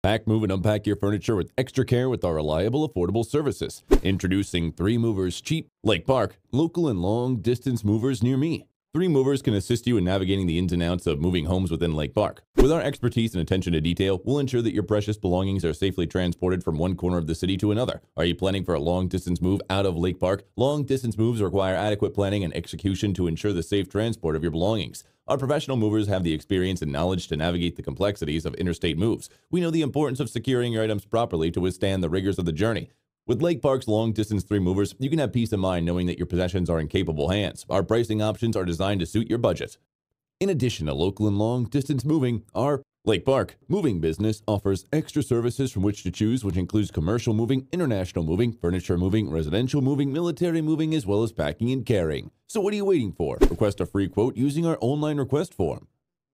Pack, move, and unpack your furniture with extra care with our reliable, affordable services. Introducing Three Movers Cheap, Lake Park, local and long distance movers near me. Three Movers can assist you in navigating the ins and outs of moving homes within Lake Park. With our expertise and attention to detail, we'll ensure that your precious belongings are safely transported from one corner of the city to another. Are you planning for a long distance move out of Lake Park? Long distance moves require adequate planning and execution to ensure the safe transport of your belongings. Our professional movers have the experience and knowledge to navigate the complexities of interstate moves. We know the importance of securing your items properly to withstand the rigors of the journey. With Lake Park's long distance three movers, you can have peace of mind knowing that your possessions are in capable hands. Our pricing options are designed to suit your budget. In addition to local and long distance moving, our Lake Park moving business offers extra services from which to choose, which includes commercial moving, international moving, furniture moving, residential moving, military moving, as well as packing and carrying. So what are you waiting for? Request a free quote using our online request form.